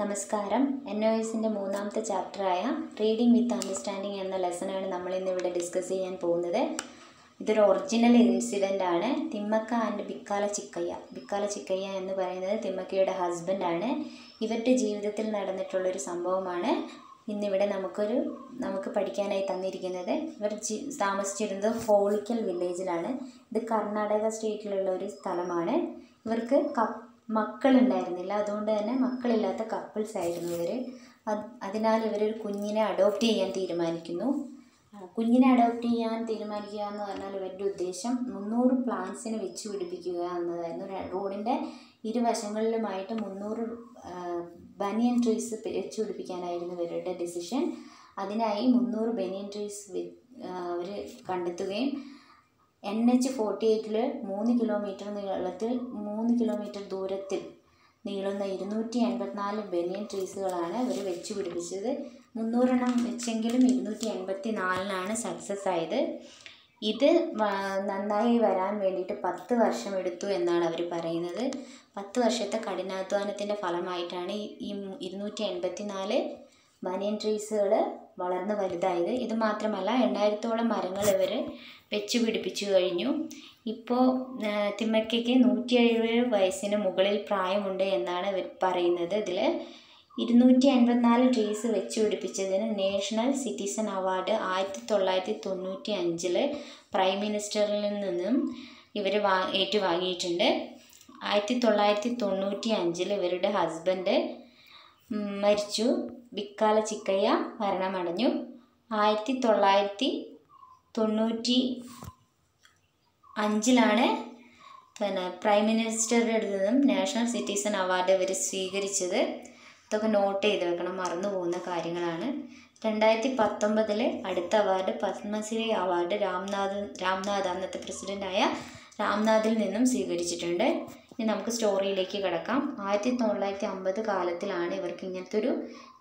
നമസ്കാരം. N O എസിന്റെ മൂന്നാമത്തെ ചാപ്റ്ററായ റീഡിംഗ് വിത്ത് അണ്ടർസ്റ്റാൻഡിങ് എന്ന ലെസനാണ് നമ്മൾ ഇന്ന് ഇവിടെ ഡിസ്കസ് ചെയ്യാൻ പോകുന്നത്. ഇതൊരു ഒറിജിനൽ ഇൻസിഡന്റ് ആണ്. തിമ്മക്ക ആൻഡ് ബിക്കാല ചിക്കയ്യ ബിക്കാല ചിക്കയ്യ എന്ന് പറയുന്നത് തിമ്മക്കയുടെ ഹസ്ബൻഡാണ് ഇവരുടെ ജീവിതത്തിൽ നടന്നിട്ടുള്ളൊരു സംഭവമാണ് ഇന്നിവിടെ നമുക്കൊരു നമുക്ക് പഠിക്കാനായി തന്നിരിക്കുന്നത്. ഇവർ താമസിച്ചിരുന്നത് ഹോളിക്കൽ വില്ലേജിലാണ് ഇത് കർണാടക സ്റ്റേറ്റിലുള്ള ഒരു സ്ഥലമാണ്. ഇവർക്ക് കപ്പ് മക്കളുണ്ടായിരുന്നില്ല. അതുകൊണ്ട് തന്നെ മക്കളില്ലാത്ത കപ്പിൾസ് ആയിരുന്നു ഇവർ അതിനാൽ ഇവരൊരു കുഞ്ഞിനെ അഡോപ്റ്റ് ചെയ്യാൻ തീരുമാനിക്കുന്നു. കുഞ്ഞിനെ അഡോപ്റ്റ് ചെയ്യാൻ തീരുമാനിക്കുക എന്ന് പറഞ്ഞാൽ ഇവരുടെ ഉദ്ദേശം മുന്നൂറ് പ്ലാന്റ്സിനെ വെച്ച് പിടിപ്പിക്കുക എന്നതായിരുന്നു. റോഡിന്റെ ഇരുവശങ്ങളിലുമായിട്ട് മുന്നൂറ് ബനിയൻ ട്രീസ് വെച്ച് പിടിപ്പിക്കാനായിരുന്നു ഇവരുടെ ഡിസിഷൻ അതിനായി മുന്നൂറ് ബനിയൻ ട്രീസ് അവർ കണ്ടെത്തുകയും എൻ എച്ച് ഫോർട്ടി എയ്റ്റിൽ മൂന്ന് കിലോമീറ്റർ നീളത്തിൽ മൂന്ന് കിലോമീറ്റർ ദൂരത്തിൽ നീളുന്ന ഇരുന്നൂറ്റി എൺപത്തിനാല് ബനിയൻ ട്രീസുകളാണ് ഇവർ വെച്ച് പിടിപ്പിച്ചത് മുന്നൂറെണ്ണം വെച്ചെങ്കിലും ഇരുന്നൂറ്റി എൺപത്തി നാലിനാണ് സക്സസ് ആയത്. ഇത് നന്നായി വരാൻ വേണ്ടിയിട്ട് പത്ത് വർഷം എടുത്തു എന്നാണ് അവർ പറയുന്നത്. പത്ത് വർഷത്തെ കഠിനാധ്വാനത്തിന്റെ ഫലമായിട്ടാണ് ഈ- ഇരുന്നൂറ്റി എൺപത്തി നാല് ബനിയൻ ട്രീസുകൾ വളർന്ന് വലുതായത്. ഇത് മാത്രമല്ല എണ്ണായിരത്തോളം മരങ്ങൾ ഇവർ വെച്ച് പിടിപ്പിച്ചു കഴിഞ്ഞു. ഇപ്പോൾ തിമ്മക്കയ്ക്ക് നൂറ്റി എഴുപത് വയസ്സിന് മുകളിൽ പ്രായമുണ്ട് എന്നാണ് പറയുന്നത്. ഇതിൽ ഇരുന്നൂറ്റി അൻപത്തിനാല് ട്രീസ് വെച്ച് പിടിപ്പിച്ചതിന് നാഷണൽ സിറ്റിസൺ അവാർഡ് ആയിരത്തി തൊള്ളായിരത്തി തൊണ്ണൂറ്റി അഞ്ചിൽ പ്രൈം മിനിസ്റ്ററിൽ നിന്നും ഇവർ വാ ഏറ്റുവാങ്ങിയിട്ടുണ്ട്. ആയിരത്തി തൊള്ളായിരത്തി തൊണ്ണൂറ്റി അഞ്ചിൽ ഇവരുടെ ഹസ്ബൻഡ് മരിച്ചു. ബിക്കാല ചിക്കയ്യ മരണമടഞ്ഞു. ആയിരത്തി തൊള്ളായിരത്തി തൊണ്ണൂറ്റി അഞ്ചിലാണ് പിന്നെ പ്രൈം മിനിസ്റ്ററുടെ അടുത്ത് നിന്നും നാഷണൽ സിറ്റിസൺ അവാർഡ് ഇവർ സ്വീകരിച്ചത്. ഇതൊക്കെ നോട്ട് ചെയ്ത് വെക്കണം മറന്നു പോകുന്ന കാര്യങ്ങളാണ്. രണ്ടായിരത്തി പത്തൊമ്പതിൽ അടുത്ത അവാർഡ് പത്മശ്രീ അവാർഡ് രാംനാഥ് രാംനാഥ് അന്നത്തെ പ്രസിഡന്റായ രാംനാഥിൽ നിന്നും സ്വീകരിച്ചിട്ടുണ്ട്. ഇനി നമുക്ക് സ്റ്റോറിയിലേക്ക് കിടക്കാം. ആയിരത്തി തൊള്ളായിരത്തി അമ്പത് കാലത്തിലാണ് ഇവർക്ക് ഇങ്ങനത്തെ ഒരു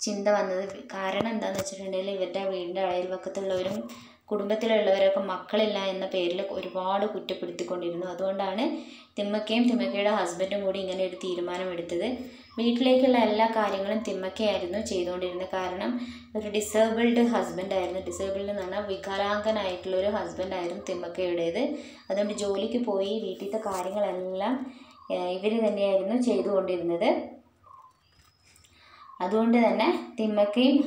ചിന്ത വന്നത്. കാരണം എന്താണെന്ന് വെച്ചിട്ടുണ്ടെങ്കിൽ ഇവരുടെ വീടിന്റെ അയൽവക്കത്തുള്ളവരും കുടുംബത്തിലുള്ളവരൊക്കെ മക്കളില്ല എന്ന പേരിൽ ഒരുപാട് കുറ്റപ്പെടുത്തിക്കൊണ്ടിരുന്നു. അതുകൊണ്ടാണ് തിമ്മക്കയും തിമ്മക്കയുടെ ഹസ്ബൻഡും കൂടി ഇങ്ങനെ ഒരു തീരുമാനമെടുത്തത്. വീട്ടിലേക്കുള്ള എല്ലാ കാര്യങ്ങളും തിമ്മക്കയായിരുന്നു ചെയ്തുകൊണ്ടിരുന്നത്. കാരണം ഒരു ഡിസേബിൾഡ് ഹസ്ബൻഡായിരുന്നു ഡിസേബിൾഡ് എന്ന് പറഞ്ഞാൽ വികലാംഗനായിട്ടുള്ള ഒരു ഹസ്ബൻഡായിരുന്നു തിമ്മക്കയുടേത്. അതുകൊണ്ട് ജോലിക്ക് പോയി വീട്ടിലത്തെ കാര്യങ്ങളെല്ലാം ഇവർ തന്നെയായിരുന്നു ചെയ്തുകൊണ്ടിരുന്നത്. അതുകൊണ്ട് തന്നെ തിമ്മക്കയും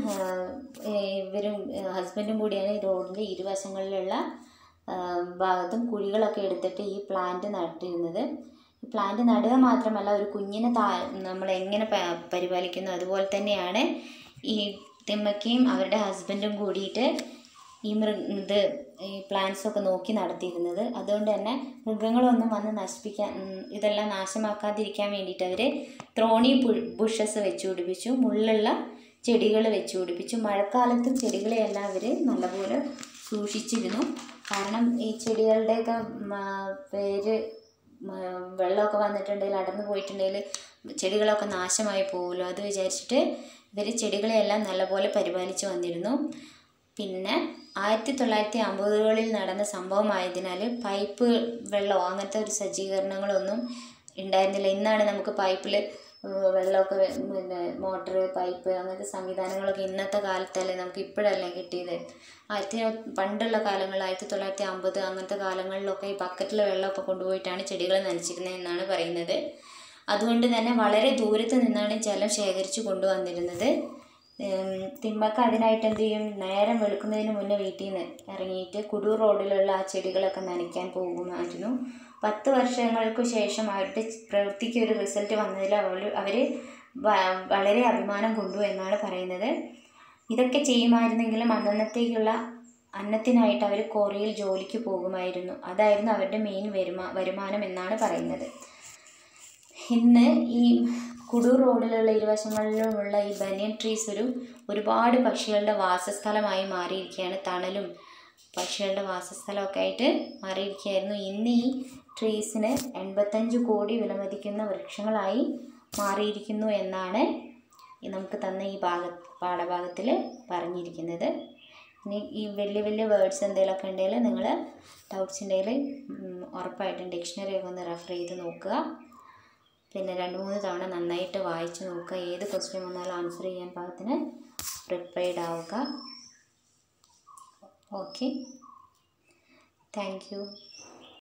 ഇവരും ഹസ്ബൻഡും കൂടിയാണ് റോഡിന്റെ ഇരുവശങ്ങളിലുള്ള ഭാഗത്തും കുഴികളൊക്കെ എടുത്തിട്ട് ഈ പ്ലാന്റ് നട്ടിരുന്നത്. ഈ പ്ലാന്റ് നടുക മാത്രമല്ല ഒരു കുഞ്ഞിനെ താ നമ്മൾ എങ്ങനെ പരിപാലിക്കുന്നു അതുപോലെ തന്നെയാണ് ഈ തിമ്മക്കയും അവരുടെ ഹസ്ബൻഡും കൂടിയിട്ട് ഈ മൃ ഇത് ഈ പ്ലാന്റ്സ് ഒക്കെ നോക്കി നടത്തിയിരുന്നത്. അതുകൊണ്ട് തന്നെ മൃഗങ്ങളൊന്നും വന്ന് നശിപ്പിക്കാൻ ഇതെല്ലാം നാശമാക്കാതിരിക്കാൻ വേണ്ടിയിട്ട് അവർ ത്രോണി ബുഷസ് വെച്ച് പിടിപ്പിച്ചു. മുള്ളുള്ള ചെടികൾ വെച്ച് പിടിപ്പിച്ചു. മഴക്കാലത്ത് ചെടികളെയെല്ലാം അവർ നല്ലപോലെ സൂക്ഷിച്ചിരുന്നു. കാരണം ഈ ചെടികളുടെയൊക്കെ പേര് വെള്ളമൊക്കെ വന്നിട്ടുണ്ടെങ്കിൽ അടർന്നു പോയിട്ടുണ്ടെങ്കിൽ ചെടികളൊക്കെ നാശമായി പോകുമല്ലോ അത് വിചാരിച്ചിട്ട് ഇവർ ചെടികളെയെല്ലാം നല്ലപോലെ പരിപാലിച്ച് വന്നിരുന്നു. പിന്നെ ആയിരത്തി തൊള്ളായിരത്തി അമ്പതുകളിൽ നടന്ന സംഭവമായതിനാൽ പൈപ്പ് വെള്ളമോ അങ്ങനത്തെ ഒരു സജ്ജീകരണങ്ങളൊന്നും ഉണ്ടായിരുന്നില്ല. ഇന്നാണ് നമുക്ക് പൈപ്പിൽ വെള്ളമൊക്കെ പിന്നെ മോട്ടർ പൈപ്പ് അങ്ങനത്തെ സംവിധാനങ്ങളൊക്കെ ഇന്നത്തെ കാലത്തല്ലേ നമുക്ക് ഇപ്പോഴല്ലേ കിട്ടിയത്. ആയിരത്തി പണ്ടുള്ള കാലങ്ങളിൽ ആയിരത്തി തൊള്ളായിരത്തി അമ്പത് അങ്ങനത്തെ കാലങ്ങളിലൊക്കെ ഈ ബക്കറ്റിലെ വെള്ളമൊക്കെ കൊണ്ടുപോയിട്ടാണ് ചെടികൾ നനച്ചിരുന്നത് എന്നാണ് പറയുന്നത്. അതുകൊണ്ട് തന്നെ വളരെ ദൂരത്ത് നിന്നാണ് ജലം ശേഖരിച്ച് കൊണ്ടുവന്നിരുന്നത്. തിമ്മക്ക അതിനായിട്ട് എന്ത് ചെയ്യും? നേരം വെളുക്കുന്നതിന് മുന്നേ വീട്ടിൽ നിന്ന് ഇറങ്ങിയിട്ട് കുടൂർ റോഡിലുള്ള ആ ചെടികളൊക്കെ നനയ്ക്കാൻ പോകുമായിരുന്നു. പത്ത് വർഷങ്ങൾക്ക് ശേഷം അവരുടെ പ്രവൃത്തിക്ക് ഒരു റിസൾട്ട് വന്നതിൽ അവർ അവർ വളരെ അഭിമാനം കൊണ്ടു എന്നാണ് പറയുന്നത്. ഇതൊക്കെ ചെയ്യുമായിരുന്നെങ്കിലും അന്നന്നത്തേക്കുള്ള അന്നത്തിനായിട്ട് അവർ കോറിയിൽ ജോലിക്ക് പോകുമായിരുന്നു. അതായിരുന്നു അവരുടെ മെയിൻ വരുമാ വരുമാനം എന്നാണ് പറയുന്നത്. ഇന്ന് ഈ കുടൂർ റോഡിലുള്ള ഇരുവശങ്ങളിലുമുള്ള ഈ ബനിയൻ ട്രീസ് ഒരു ഒരുപാട് പക്ഷികളുടെ വാസസ്ഥലമായി മാറിയിരിക്കുകയാണ്. തണലും പക്ഷികളുടെ വാസസ്ഥലമൊക്കെ ആയിട്ട് മാറിയിരിക്കുകയായിരുന്നു. ഇന്ന് ഈ ട്രീസിന് എൺപത്തഞ്ച് കോടി വിലമതിക്കുന്ന വൃക്ഷങ്ങളായി മാറിയിരിക്കുന്നു എന്നാണ് നമുക്ക് തന്ന ഈ ഭാഗ പാഠഭാഗത്തിൽ പറഞ്ഞിരിക്കുന്നത്. ഇനി ഈ വലിയ വലിയ വേർഡ്സ് എന്തെങ്കിലുമൊക്കെ ഉണ്ടെങ്കിൽ നിങ്ങൾ ഡൗട്ട്സ് ഉണ്ടെങ്കിൽ ഉറപ്പായിട്ടും ഡിക്ഷണറി ഒക്കെ ഒന്ന് റെഫർ ചെയ്ത് നോക്കുക. പിന്നെ രണ്ട് മൂന്ന് തവണ നന്നായിട്ട് വായിച്ച് നോക്കുക. ഏത് ക്വസ്റ്റ്യൻ വന്നാലും ആൻസർ ചെയ്യാൻ പാകത്തിന് പ്രിപ്പയർഡ് ആവുക. Okay thank